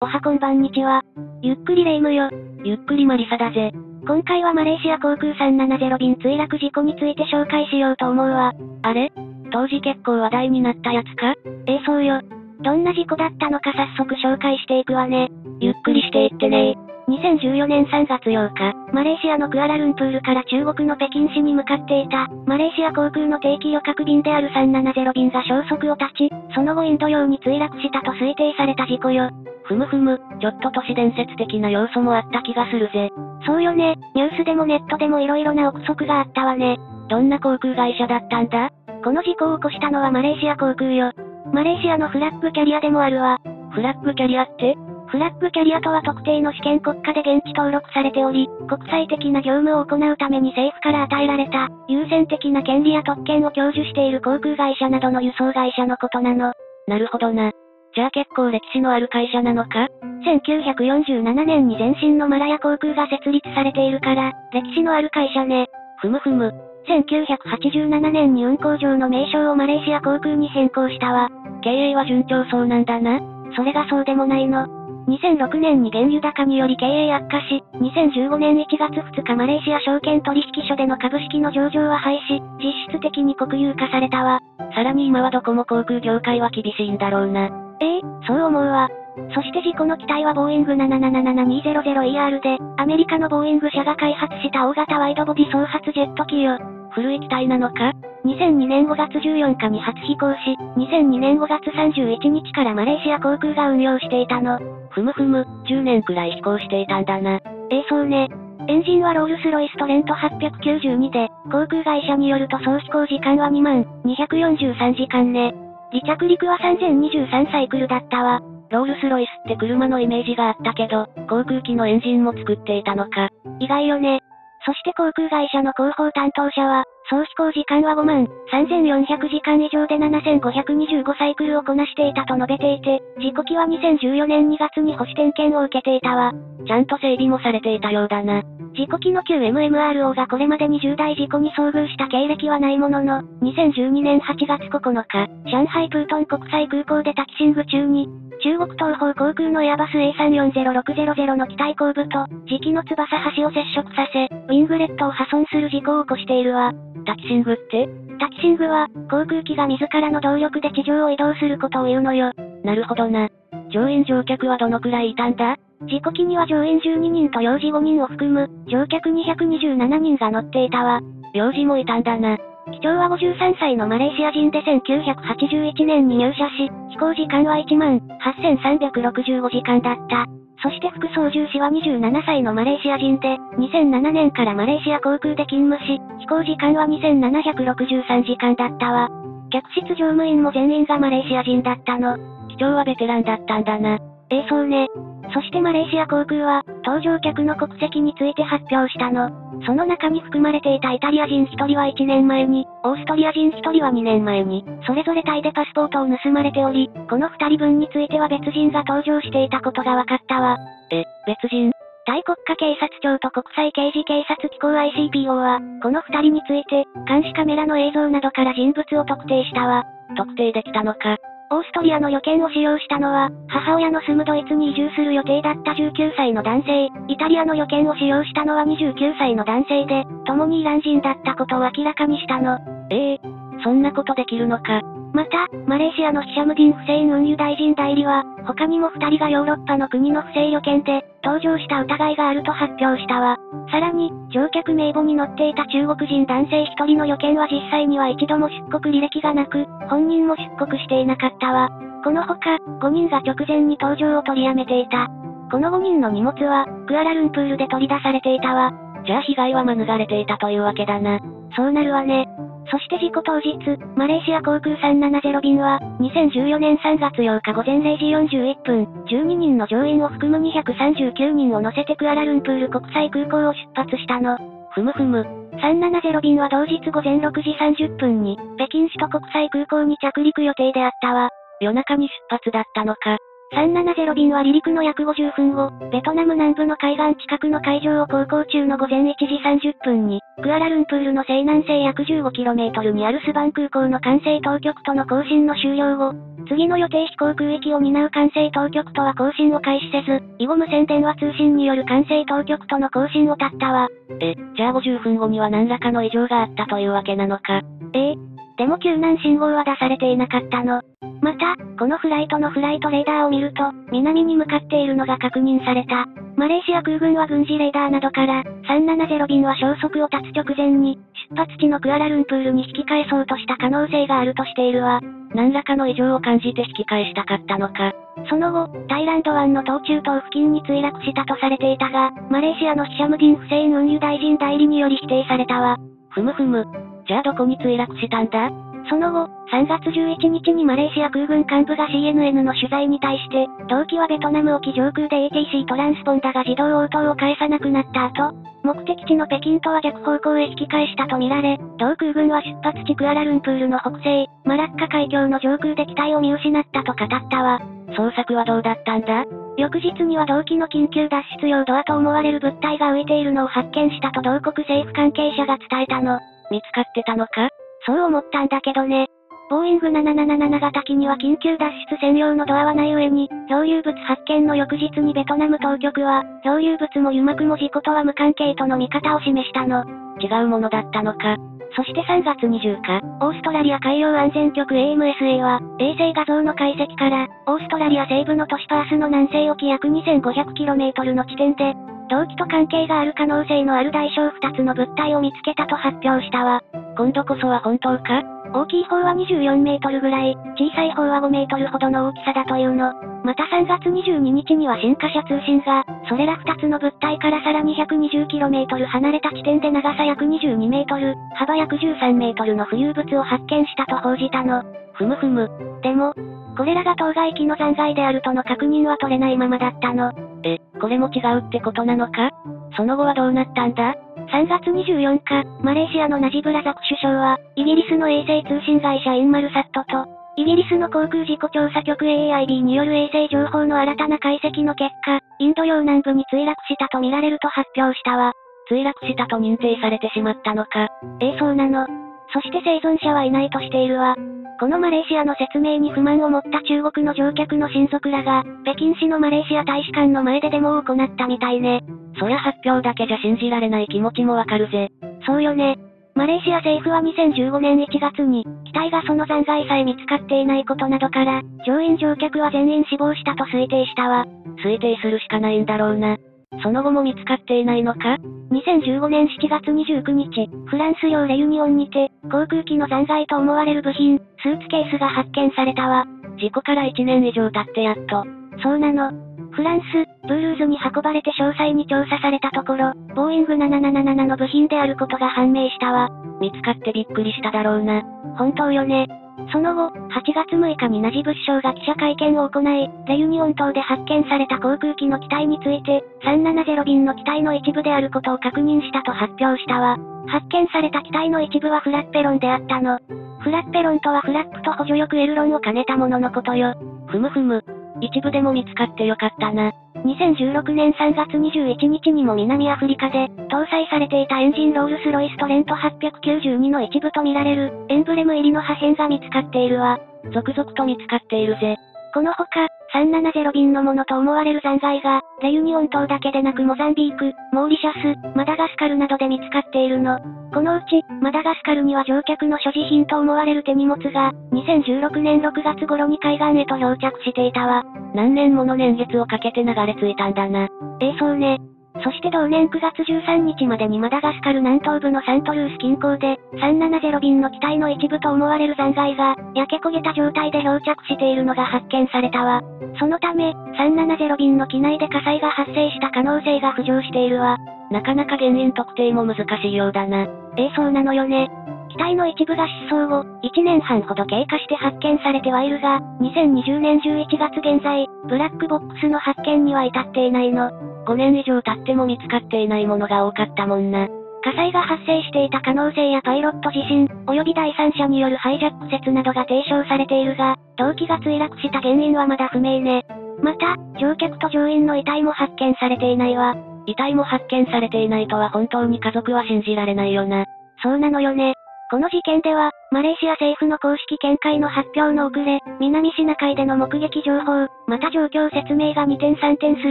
おはこんばんにちは。ゆっくりレ夢ムよ。ゆっくりマリサだぜ。今回はマレーシア航空370便墜落事故について紹介しようと思うわ。あれ？当時結構話題になったやつか？ええそうよ。どんな事故だったのか早速紹介していくわね。ゆっくりしていってね2014年3月8日、マレーシアのクアラルンプールから中国の北京市に向かっていた、マレーシア航空の定期旅客便である370便が消息を絶ち、その後インド洋に墜落したと推定された事故よ。ふむふむ、ちょっと都市伝説的な要素もあった気がするぜ。そうよね、ニュースでもネットでも色々な憶測があったわね。どんな航空会社だったんだ？この事故を起こしたのはマレーシア航空よ。マレーシアのフラッグキャリアでもあるわ。フラッグキャリアって？フラッグキャリアとは特定の試験国家で現地登録されており、国際的な業務を行うために政府から与えられた、優先的な権利や特権を享受している航空会社などの輸送会社のことなの。なるほどな。じゃあ結構歴史のある会社なのか ?1947 年に前身のマラヤ航空が設立されているから、歴史のある会社ね。ふむふむ。1987年に運航上の名称をマレーシア航空に変更したわ。経営は順調そうなんだな。それがそうでもないの。2006年に原油高により経営悪化し、2015年1月2日マレーシア証券取引所での株式の上場は廃止、実質的に国有化されたわ。さらに今はどこも航空業界は厳しいんだろうな。ええそう思うわ。そして事故の機体はボーイング 777-200ER で、アメリカのボーイング社が開発した大型ワイドボディ総発ジェット機よ。古い機体なのか ?2002 年5月14日に初飛行し、2002年5月31日からマレーシア航空が運用していたの。ふむふむ、10年くらい飛行していたんだな。ええそうね。エンジンはロールスロイストレント892で、航空会社によると総飛行時間は2万243時間ね。離着陸は3023サイクルだったわ。ロールスロイスって車のイメージがあったけど、航空機のエンジンも作っていたのか。意外よね。そして航空会社の広報担当者は、総飛行時間は5万3400時間以上で7525サイクルをこなしていたと述べていて、事故機は2014年2月に保守点検を受けていたわ。ちゃんと整備もされていたようだな。事故機の 9MMRO がこれまでに重大事故に遭遇した経歴はないものの、2012年8月9日、上海プートン国際空港でタキシング中に、中国東方航空のエアバス A340600 の機体後部と、磁気の翼端を接触させ、ウィングレットを破損する事故を起こしているわ。タキシングって？タキシングは、航空機が自らの動力で地上を移動することを言うのよ。なるほどな。乗員乗客はどのくらいいたんだ？事故機には乗員12人と幼児5人を含む、乗客227人が乗っていたわ。幼児もいたんだな。機長は53歳のマレーシア人で1981年に入社し、飛行時間は1万8365時間だった。そして副操縦士は27歳のマレーシア人で、2007年からマレーシア航空で勤務し、飛行時間は2763時間だったわ。客室乗務員も全員がマレーシア人だったの。機長はベテランだったんだな。ええそうね。そしてマレーシア航空は、搭乗客の国籍について発表したの。その中に含まれていたイタリア人1人は1年前に、オーストリア人1人は2年前に、それぞれタイでパスポートを盗まれており、この2人分については別人が搭乗していたことが分かったわ。え、別人？タイ国家警察庁と国際刑事警察機構 ICPO は、この2人について、監視カメラの映像などから人物を特定したわ。特定できたのか。オーストリアの予見を使用したのは、母親の住むドイツに移住する予定だった19歳の男性、イタリアの予見を使用したのは29歳の男性で、共にイラン人だったことを明らかにしたの。ええー、そんなことできるのか。また、マレーシアのヒシャムディンフセイン運輸大臣代理は、他にも二人がヨーロッパの国の不正予見で、搭乗した疑いがあると発表したわ。さらに、乗客名簿に載っていた中国人男性一人の予見は実際には一度も出国履歴がなく、本人も出国していなかったわ。この他、5人が直前に搭乗を取りやめていた。この5人の荷物は、クアラルンプールで取り出されていたわ。じゃあ被害は免れていたというわけだな。そうなるわね。そして事故当日、マレーシア航空370便は、2014年3月8日午前0時41分、12人の乗員を含む239人を乗せてクアラルンプール国際空港を出発したの。ふむふむ。370便は同日午前6時30分に、北京首都国際空港に着陸予定であったわ。夜中に出発だったのか。370便は離陸の約50分後、ベトナム南部の海岸近くの海上を航行中の午前1時30分に、クアラルンプールの西南西約 15km にあるスバン空港の管制当局との交信の終了後、次の予定飛行空域を担う管制当局とは交信を開始せず、以後無線電話通信による管制当局との交信を絶ったわ。え、じゃあ50分後には何らかの異常があったというわけなのか。ええ。でも救難信号は出されていなかったの。また、このフライトのフライトレーダーを見ると、南に向かっているのが確認された。マレーシア空軍は軍事レーダーなどから、370便は消息を絶つ直前に、出発地のクアラルンプールに引き返そうとした可能性があるとしているわ。何らかの異常を感じて引き返したかったのか。その後、タイランド湾の東中東付近に墜落したとされていたが、マレーシアのヒシャムディン・フセイン運輸大臣代理により否定されたわ。ふむふむ。じゃあどこに墜落したんだ？その後、3月11日にマレーシア空軍幹部が CNN の取材に対して、動機はベトナム沖上空で ATC トランスポンダが自動応答を返さなくなった後、目的地の北京とは逆方向へ引き返したとみられ、同空軍は出発地クアラルンプールの北西、マラッカ海峡の上空で機体を見失ったと語ったわ。捜索はどうだったんだ？翌日には同機の緊急脱出用ドアと思われる物体が浮いているのを発見したと同国政府関係者が伝えたの。見つかってたのか？そう思ったんだけどね。ボーイング777型機には緊急脱出専用のドアはない上に、漂流物発見の翌日にベトナム当局は、漂流物も油膜も事故とは無関係との見方を示したの。違うものだったのか。そして3月20日、オーストラリア海洋安全局 AMSA は、衛星画像の解析から、オーストラリア西部の都市パースの南西沖約 2500km の地点で、動機と関係がある可能性のある大小2つの物体を見つけたと発表したわ。今度こそは本当か？大きい方は24メートルぐらい、小さい方は5メートルほどの大きさだというの。また3月22日には新華社通信が、それら2つの物体からさらに 120km 離れた地点で長さ約22メートル、幅約13メートルの浮遊物を発見したと報じたの。ふむふむ。でも、これらが当該機の残骸であるとの確認は取れないままだったの。え、これも違うってことなのか？その後はどうなったんだ？3月24日、マレーシアのナジブラザク首相は、イギリスの衛星通信会社インマルサットと、イギリスの航空事故調査局 AIB による衛星情報の新たな解析の結果、インド洋南部に墜落したとみられると発表したわ。墜落したと認定されてしまったのか？ええそうなの。そして生存者はいないとしているわ。このマレーシアの説明に不満を持った中国の乗客の親族らが、北京市のマレーシア大使館の前でデモを行ったみたいね。そりゃ発表だけじゃ信じられない気持ちもわかるぜ。そうよね。マレーシア政府は2015年1月に、機体がその残骸さえ見つかっていないことなどから、乗員乗客は全員死亡したと推定したわ。推定するしかないんだろうな。その後も見つかっていないのか ?2015 年7月29日、フランス領レユニオンにて、航空機の残骸と思われる部品、スーツケースが発見されたわ。事故から1年以上経ってやっと。そうなの。フランス、ブルーズに運ばれて詳細に調査されたところ、ボーイング777の部品であることが判明したわ。見つかってびっくりしただろうな。本当よね。その後、8月6日にナジブ首相が記者会見を行い、レユニオン島で発見された航空機の機体について、370便の機体の一部であることを確認したと発表したわ。発見された機体の一部はフラッペロンであったの。フラッペロンとはフラップと補助翼エルロンを兼ねたもののことよ。ふむふむ。一部でも見つかってよかったな。2016年3月21日にも南アフリカで、搭載されていたエンジンロールスロイストレント892の一部とみられる、エンブレム入りの破片が見つかっているわ。続々と見つかっているぜ。このほか、370便のものと思われる残骸が、レユニオン島だけでなくモザンビーク、モーリシャス、マダガスカルなどで見つかっているの。このうち、マダガスカルには乗客の所持品と思われる手荷物が、2016年6月頃に海岸へと漂着していたわ。何年もの年月をかけて流れ着いたんだな。ええそうね。そして同年9月13日までにマダガスカル南東部のサントルース近郊で、370便の機体の一部と思われる残骸が、焼け焦げた状態で漂着しているのが発見されたわ。そのため、370便の機内で火災が発生した可能性が浮上しているわ。なかなか原因特定も難しいようだな。ええそうなのよね。機体の一部が失踪後、1年半ほど経過して発見されてはいるが、2020年11月現在、ブラックボックスの発見には至っていないの。5年以上経っても見つかっていないものが多かったもんな。火災が発生していた可能性やパイロット自身、及び第三者によるハイジャック説などが提唱されているが、動機が墜落した原因はまだ不明ね。また、乗客と乗員の遺体も発見されていないわ。遺体も発見されていないとは本当に家族は信じられないよな。そうなのよね。この事件では、マレーシア政府の公式見解の発表の遅れ、南シナ海での目撃情報、また状況説明が2点3点す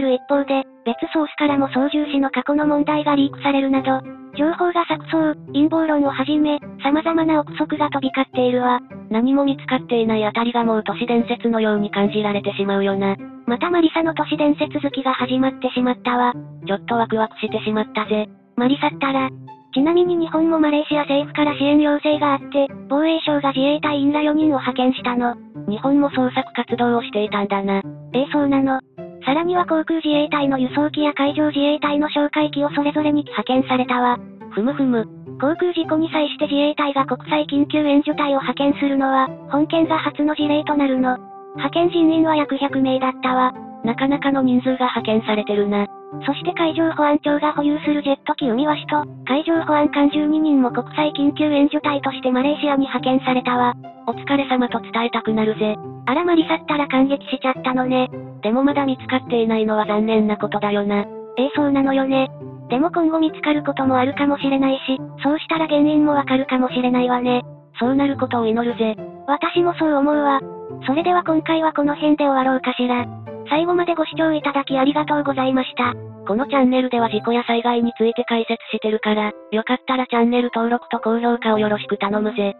る一方で、別ソースからも操縦士の過去の問題がリークされるなど、情報が錯綜、陰謀論をはじめ、様々な憶測が飛び交っているわ。何も見つかっていないあたりがもう都市伝説のように感じられてしまうよな。またマリサの都市伝説好きが始まってしまったわ。ちょっとワクワクしてしまったぜ。マリサったら、ちなみに日本もマレーシア政府から支援要請があって、防衛省が自衛隊員ら4人を派遣したの。日本も捜索活動をしていたんだな。ええそうなの。さらには航空自衛隊の輸送機や海上自衛隊の哨戒機をそれぞれに派遣されたわ。ふむふむ。航空事故に際して自衛隊が国際緊急援助隊を派遣するのは、本県が初の事例となるの。派遣人員は約100名だったわ。なかなかの人数が派遣されてるな。そして海上保安庁が保有するジェット機海鷲と、海上保安官12人も国際緊急援助隊としてマレーシアに派遣されたわ。お疲れ様と伝えたくなるぜ。あらまり去ったら感激しちゃったのね。でもまだ見つかっていないのは残念なことだよな。ええそうなのよね。でも今後見つかることもあるかもしれないし、そうしたら原因もわかるかもしれないわね。そうなることを祈るぜ。私もそう思うわ。それでは今回はこの辺で終わろうかしら。最後までご視聴いただきありがとうございました。このチャンネルでは事故や災害について解説してるから、よかったらチャンネル登録と高評価をよろしく頼むぜ。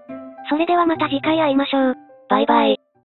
それではまた次回会いましょう。バイバイ。